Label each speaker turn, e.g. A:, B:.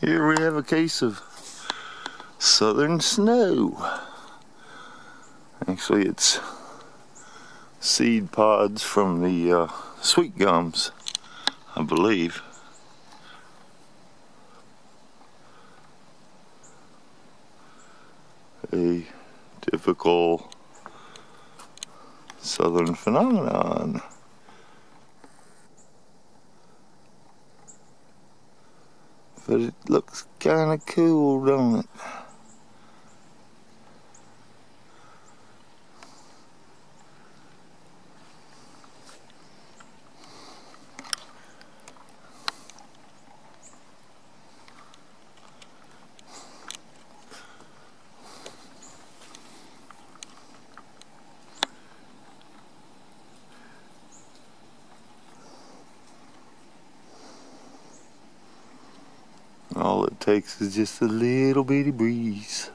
A: Here we have a case of southern snow. Actually, it's seed pods from the uh, sweet gums, I believe. A typical southern phenomenon. But it looks kind of cool, don't it? All it takes is just a little bitty breeze.